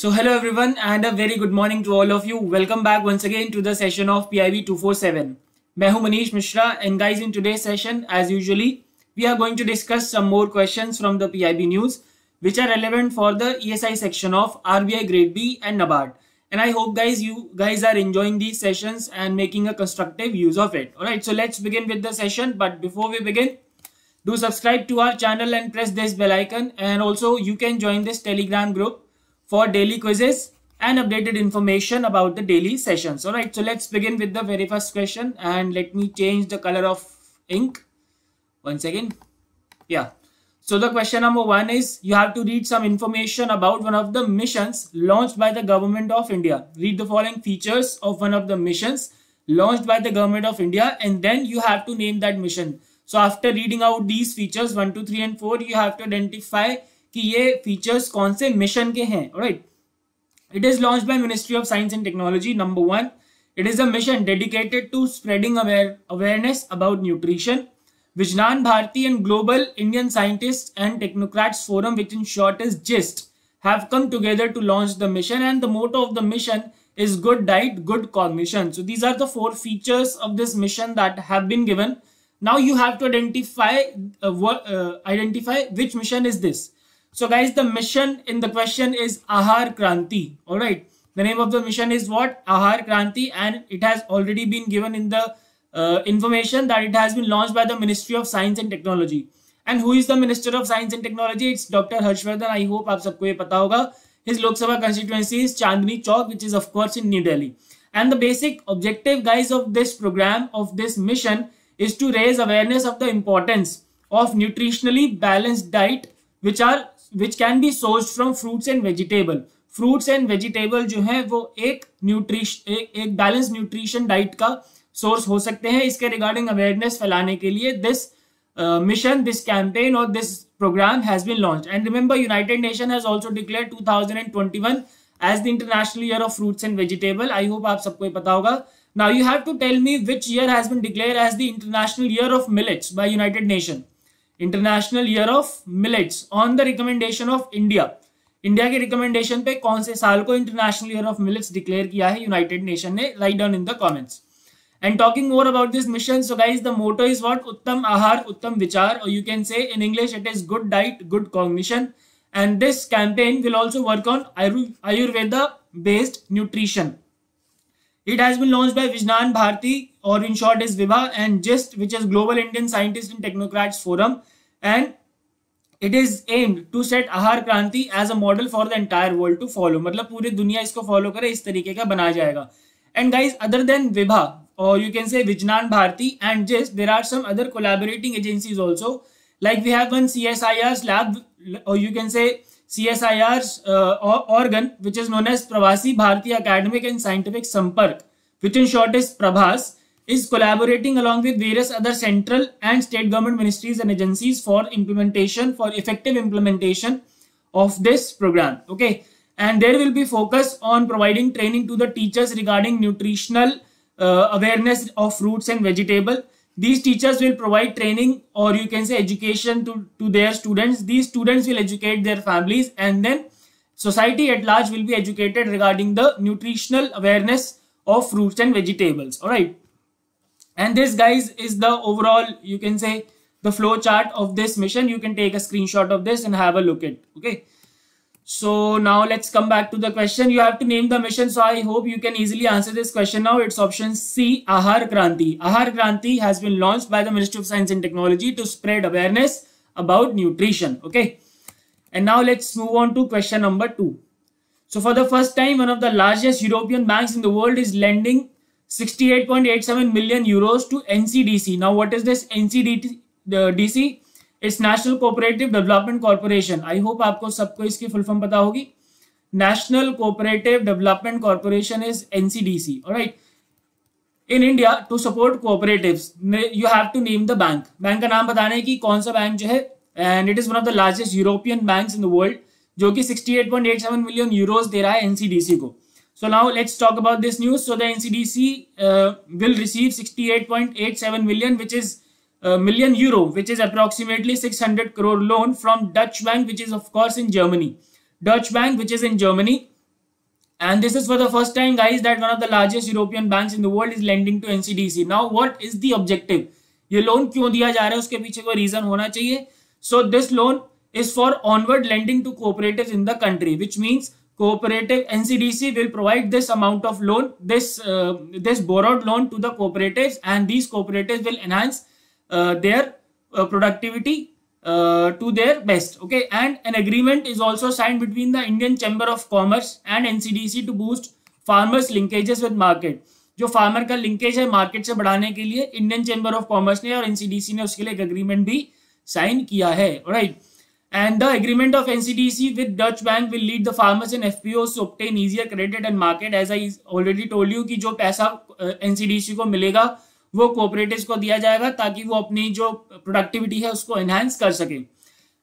So hello everyone and a very good morning to all of you. Welcome back once again to the session of PIB 247. मैं हूं Manish Mishra and guys in today's session as usually we are going to discuss some more questions from the PIB news which are relevant for the ESI section of RBI grade B and NABARD. And I hope guys you guys are enjoying these sessions and making a constructive use of it. Alright so let's begin with the session but before we begin do subscribe to our channel and press this bell icon and also you can join this telegram group for daily quizzes and updated information about the daily sessions. All right, so let's begin with the very first question and let me change the color of ink. One second. Yeah. So the question number one is you have to read some information about one of the missions launched by the government of India. Read the following features of one of the missions launched by the government of India and then you have to name that mission. So after reading out these features 1, 2, 3 and 4 you have to identify कि ये features कौन से mission के हैं right it is launch by ministry of science and technology number one it is a mission dedicated to spreading aware, awareness about nutrition. Vijnan Bharti and Global Indian Scientists and Technocrats Forum, which in short is GIST, have come together to launch the mission and the motto of the mission is good diet, good cognition. So these are the four features of this mission that have been given. Now you have to identify uh, what, uh, identify which mission is this. So guys, the mission in the question is Aahar Kranti. All right. The name of the mission is what? Aahar Kranti and it has already been given in the uh, information that it has been launched by the Ministry of Science and Technology. And who is the Minister of Science and Technology? It's Dr. Harshvardhan. I hope आप सबको ये know. His Lok Sabha constituency is Chandni Chowk, which is of course in New Delhi. And the basic objective, guys, of this program, of this mission, is to raise awareness of the importance of nutritionally balanced diet, which are which can be source from fruits and vegetable fruits and vegetable जो है, वो एक न्यूट्रिश एक balance nutrition diet का source हो सकते हैं इसके रिगार्डिंग अवेयरनेस फैलाने के लिए दिस मिशन दिस कैंपेन और this programme has been launch and remember United Nation has also declare two thousand and twenty one as the international year of fruits and vegetable I hope आप सबको पता होगा। Now you have to tell me which year has been declare as the international year of millets by United Nation international year of millets on the recommendation of India India के recommendation पे कौन से साल को international year of millets declare किया है? United Nation ने write down in the comments and talking more about this mission so guys the motto is what उत्तम आहार उत्तम विचार और you can say in English it is good diet good cognition and this campaign will also work on Ayurveda based nutrition It has been launched by Vijnan Bharti, or in short is Vibha, and GIST, which is Global Indian Scientists and Technocrats Forum. And it is aimed to set Aahar Kranti as a model for the entire world to follow. मतलब पूरी दुनिया इसको follow करे इस तरीके का बनाया जाएगा. And guys, other than Vibha, or you can say Vijnan Bharti and GIST, there are some other collaborating agencies also. Like we have one CSIR's lab, or you can say CSIR's uh, organ, which is known as Pravasi Bharati Academic and Scientific Sampark, which in short is Prabhas, is collaborating along with various other central and state government ministries and agencies for implementation, for effective implementation of this program. Okay. And there will be focus on providing training to the teachers regarding nutritional uh, awareness of fruits and vegetable these teachers will provide training or you can say education to, to their students. These students will educate their families and then society at large will be educated regarding the nutritional awareness of fruits and vegetables. All right. And this guys is the overall you can say the flow chart of this mission. You can take a screenshot of this and have a look at okay so now let's come back to the question. You have to name the mission. So I hope you can easily answer this question now. It's option C, Aahar Kranti. Aahar Kranti has been launched by the Ministry of Science and Technology to spread awareness about nutrition. Okay. And now let's move on to question number two. So for the first time, one of the largest European banks in the world is lending 68.87 million euros to NCDC. Now what is this NCDC? The it's National Cooperative Development Corporation I hope आपको सबको इसकी full form पता होगी। National Cooperative Development Corporation is NCDC right in India to support cooperative you have to name the bank bank का नाम बताने की कौन सा बैंक जो है and it is one of the largest European bank in the world जो कि 68.87 मिलियन यूरोज दे रहा है एनसीडीसी को। So now let's talk about this news so the NCDC will receive 68.87 million which Uh, million euro, which is approximately 600 crore loan from Deutsche Bank, which is of course in Germany. Deutsche Bank, which is in Germany. And this is for the first time, guys, that one of the largest European banks in the world is lending to NCDC. Now, what is the objective? ये loan क्यों दिया जा रहा है उसके पीछे कोई reason So, this loan is for onward lending to cooperatives in the country, which means cooperative ncdc will provide this amount of loan this uh, this borrowed loan to the cooperatives and these cooperatives will enhance uh, their uh, productivity uh, to their best okay? And an agreement is also signed between the indian chamber of commerce and ncdc to boost farmers linkages with market. जो farmer का linkage है market से बढ़ाने के लिए Indian chamber of commerce ने और NCDC ने उसके लिए एक अग्रीमेंट भी साइन किया है right and the agreement of NCDC with Dutch bank will lead the farmers in FPOs to obtain easier credit and market as I already told you कि जो पैसा एनसीडीसी uh, को मिलेगा वो कोऑपरेटिव्स को दिया जाएगा ताकि वो अपनी जो प्रोडक्टिविटी है उसको एनहांस कर सके।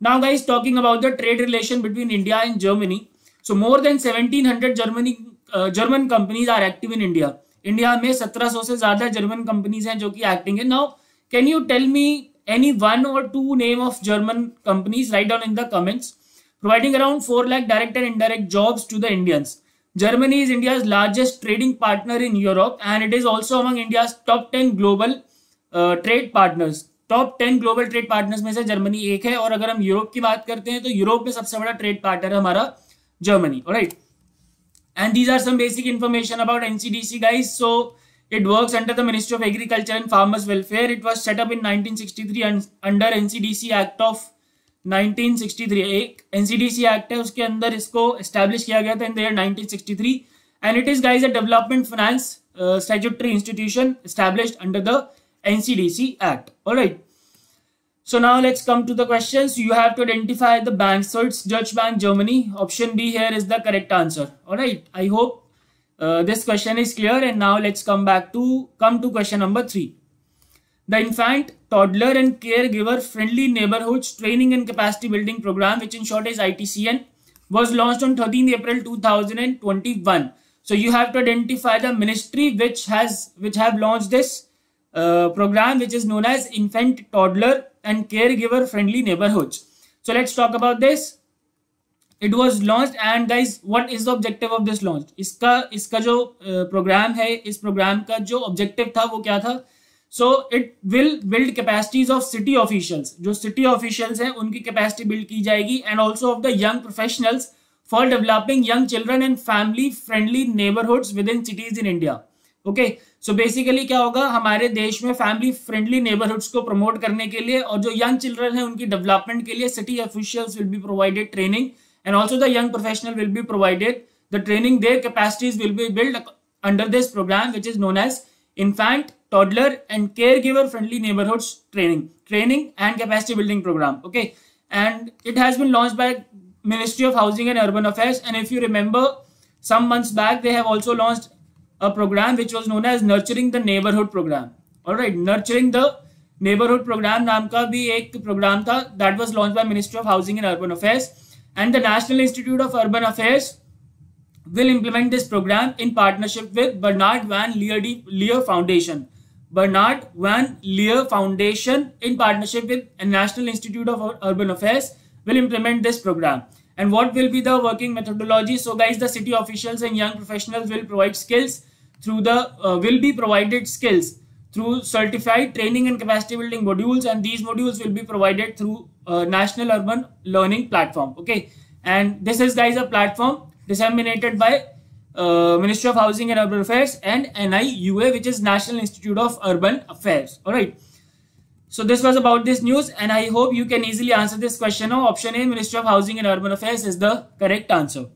Now guys talking about the trade relation between India and Germany so more than 1700 Germany German companies are active in India India में 1700 से ज़्यादा जर्मन कंपनीज़ हैं जो कि एक्टिंग है now can you tell me any one or two name of German companies, write down in the comments, providing around 4 lakh direct and indirect jobs to the Indians. Germany is India largest trading partner in Europe and it is also among India's top 10 global uh, trade top ten global trade partners में से Germany एक है और अगर हम Europe की बात करते हैं तो यूरोप में सबसे बड़ा ट्रेड पार्टनर है हमारा Germany right and these are some basic information about NCDC guys so it work under the ministry of agriculture and farmers welfare it was set up in 1963 under NCDC act of 1963. एक NCDC Act है उसके अंदर इसको establish किया गया था in the year 1963 and it is guys a development finance uh, statutory institution established under the NCDC Act. Alright. So now let's come to the questions. You have to identify the bank. So it's Dutch Bank Germany. Option B here is the correct answer. Alright. I hope uh, this question is clear and now let's come back to come to question number three. The infant, toddler and caregiver friendly neighborhoods training and capacity building program, which in short is ITCN, was launched on 13th April 2021. So you have to identify the ministry which has which have launched this uh, program, which is known as infant, toddler and caregiver friendly neighborhoods. So let's talk about this. It was launch and guys what is the objective of this launch इसका इसका जो programme uh, है इस programme का जो objective था वो क्या था So it will build capacities of city officials जो सिटी ऑफिशियल्स हैं, उनकी कैपेसिटी बिल्ड की जाएगी and also of the young professionals for developing young children and family friendly neighbourhoods within cities in India okay so basically क्या होगा? हमारे देश में फैमिली फ्रेंडली नेबरहुड्स को प्रमोट करने के लिए और जो यंग चिल्ड्रन है, उनकी डेवलपमेंट के लिए city officials will be provided training and also the young professional will be provided the training. Their capacities will be built under this program, which is known as infant toddler and caregiver friendly neighborhoods training training and capacity building program okay and it has been launched by ministry of housing and urban affairs and if you remember some months back they have also launched a program which was known as nurturing the neighborhood program all right nurturing the neighborhood program नाम का भी एक programme था that was launch by ministry of housing and urban affairs and the National Institute of Urban Affairs will implement this program in partnership with Bernard Van Leer Foundation. Bernard Van Leer Foundation in partnership with National Institute of Urban Affairs will implement this program. And what will be the working methodology? So guys, the city officials and young professionals will provide skills through the, uh, will be provided skills through certified training and capacity building modules and these modules will be provided through uh, National Urban Learning Platform. Okay, and this is guys a platform disseminated by uh, Ministry of Housing and Urban Affairs and NIUA which is National Institute of Urban Affairs. Alright. So this was about this news and I hope you can easily answer this question. Now option A Ministry of Housing and Urban Affairs is the correct answer.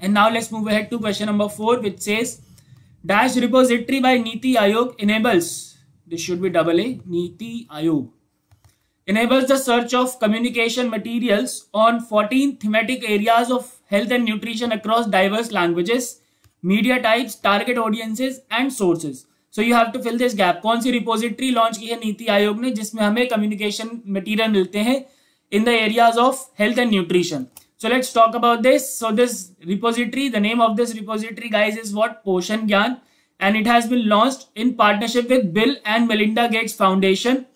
And now let's move ahead to question number 4 which says Dash repository by Niti Aayog enables, this should be double A, Niti Aayog, enables the search of communication materials on 14 thematic areas of health and nutrition across diverse languages, media types, target audiences and sources. So you have to fill this gap. कौन सी repository launch की है नीति आयोग ने जिसमें हमें communication material in the areas of health and nutrition. So let's talk about this. So this repository, the name of this repository guys is what? Poshan Gyan and it has been launched in partnership with Bill and Melinda Gates Foundation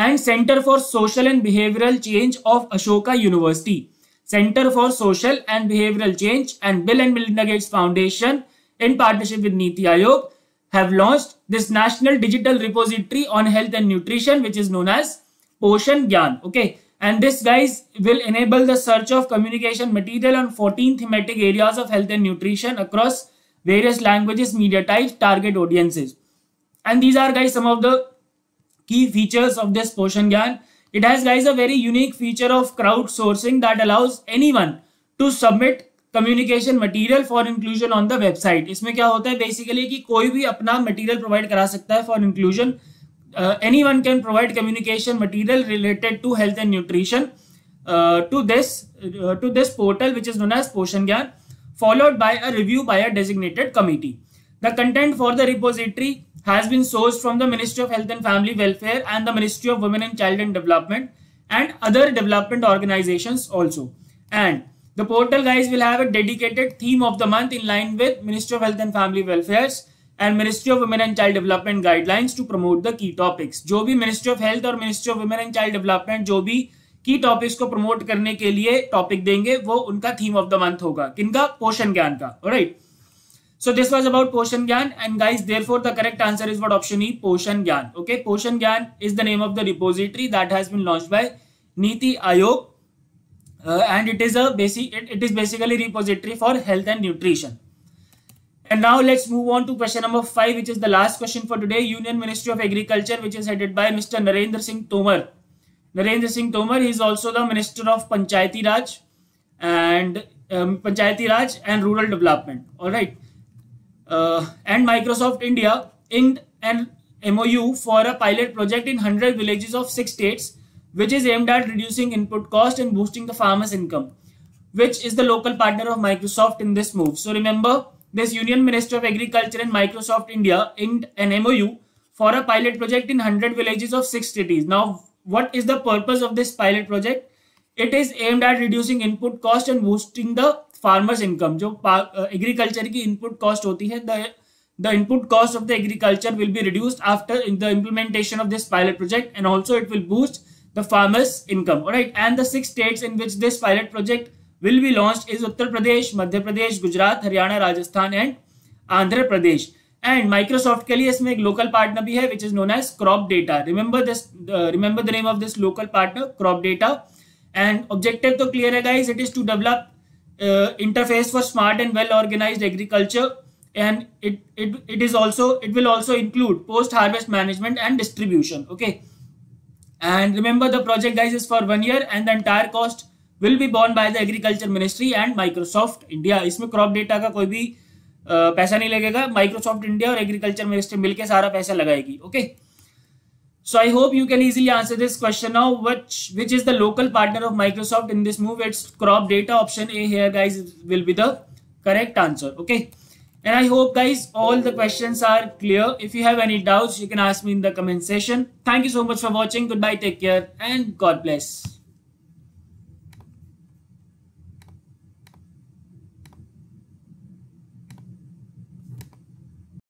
and Center for Social and Behavioral Change of Ashoka University. Center for Social and Behavioral Change and Bill and Melinda Gates Foundation in partnership with Niti Aayog have launched this national digital repository on health and nutrition which is known as Poshan Gyan. Okay. And this guys will enable the search of communication material on 14 thematic areas of health and nutrition across various languages, media types, target audiences. And these are guys some of the key features of this Poshan Gyan. It has, guys, a very unique feature of crowdsourcing that allows anyone to submit communication material for inclusion on the website इसमें क्या होता है basically कि कोई भी अपना material provide करा सकता है for inclusion any one can provide communication material related to health and nutrition to this to this portal which is known as Poshan Gyan followed by a review by a designated committee. The content for the repository has been sourced from the Ministry of Health and Family Welfare and the Ministry of Women and Child and Development and other development organizations also. And the portal guys will have a dedicated theme of the month in line with Ministry of Health and Family Welfare's and Ministry of Women and Child Development guidelines to promote the key topics. जो भी Ministry of Health और Ministry of Women and Child Development जो भी की topics को promote करने के लिए टॉपिक देंगे वो उनका थीम ऑफ द मंथ होगा किनका पोषण ज्ञान का right So this was about poshan gyan. And guys therefore the correct answer is what option e? Poshan gyan. Okay poshan gyan is the name of the repository that has been launched by niti aayog. Uh, and it is a basic it, it is basically repository for health and nutrition. And now let's move on to question number 5 which is the last question for today. Union ministry of agriculture which is headed by mr narendra singh tomar. Narendra Singh Tomar is also the Minister of Panchayati Raj and um, Panchayati Raj and Rural Development. All right. Uh, and Microsoft India inked an MOU for a pilot project in 100 villages of six states, which is aimed at reducing input cost and boosting the farmers' income, which is the local partner of Microsoft in this move. So remember, this Union Minister of Agriculture and Microsoft India inked an MOU for a pilot project in 100 villages of six cities. Now, what is the purpose of this pilot project it is aimed at reducing input cost and boosting the farmers income जो agriculture की input cost होती है the input cost of the agriculture will be reduced after the implementation of this pilot project and also it will boost the farmers income right and the six states in which this pilot project will be launch is Uttar Pradesh Madhya Pradesh Gujarat Haryana Rajasthan and Andhra Pradesh and Microsoft के लिए इसमें एक local partner भी है which is known as crop data remember this remember the name of this local partner crop data and objective तो clear है guys it is to develop develop interface for smart and well organised agriculture and it it it is also it will also include post harvest management and distribution okay and remember the project guys is for one year and the entire cost will be borne by the agriculture ministry and microsoft india इसमें crop data का कोई भी पैसा नहीं लगेगा Microsoft India और agriculture ministry मिलकर सारा पैसा लगाएगी okay so i hope you can easily answer this question. Now which which is the local partner of microsoft in this move? It's crop data option a here guys will be the correct answer okay? And i hope guys all the questions are clear. If you have any doubts you can ask me in the comment section. Thank you so much for watching. Goodbye take care and god bless